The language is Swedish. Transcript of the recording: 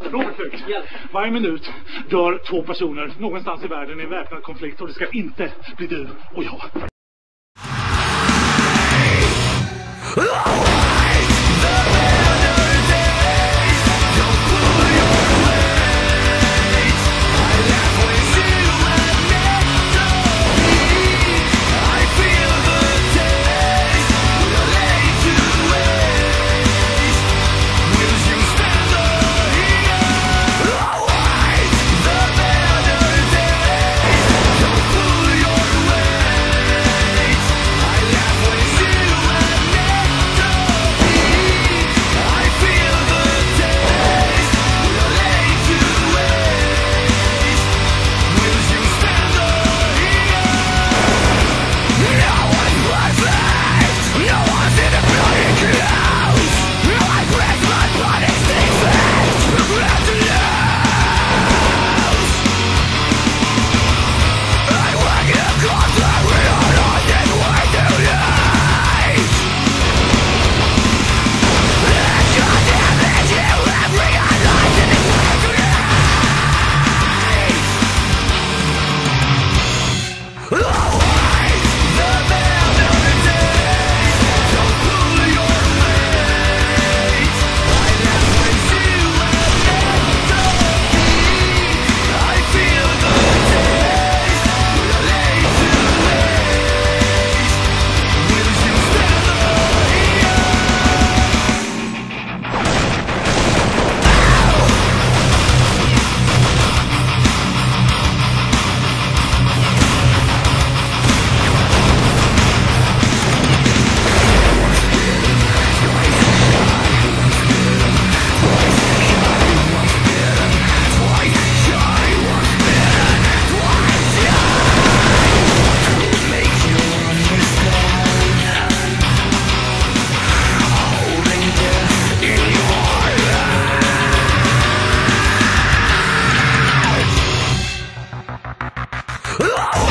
Robert Varje minut dör två personer någonstans i världen i en väpnad konflikt och det ska inte bli du och jag. Oh!